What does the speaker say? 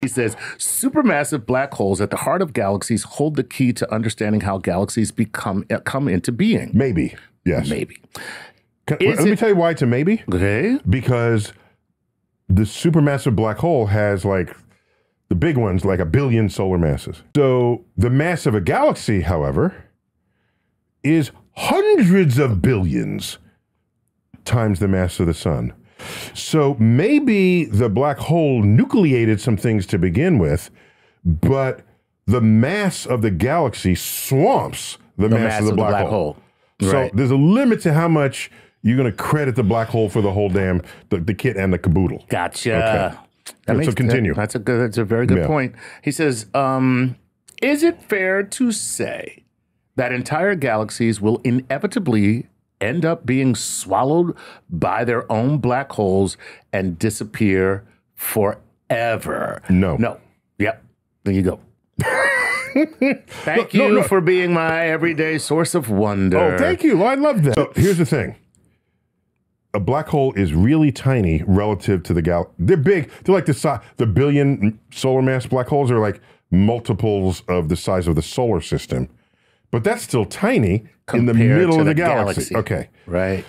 He says supermassive black holes at the heart of galaxies hold the key to understanding how galaxies become uh, come into being. Maybe. Yes. Maybe. Can- Is let me it- tell you why it's a maybe. Okay. Because the supermassive black hole has like the big ones, like a billion solar masses. So the mass of a galaxy, however, is hundreds of billions times the mass of the sun. So maybe the black hole nucleated some things to begin with, but the mass of the galaxy swamps the, mass, of the black, hole. So Right. there's a limit to how much you're going to credit the black hole for the whole damn the, the kit and the caboodle. Gotcha. That Good, so continue. that's a good. That's a very good Yeah. point. He says, um, "Is it fair to say that entire galaxies will inevitably end up being swallowed by their own black holes and disappear forever?" No. No. Yep. There you go. Thank No, you no. for being my everyday source of wonder. Oh, thank you. I love that. So here's the thing. A black hole is really tiny relative to the gal. They're big. They're like the size. The billion solar mass black holes are like multiples of the size of the solar system, but that's still tiny in the middle of the, the galaxy. galaxy. Okay. Right.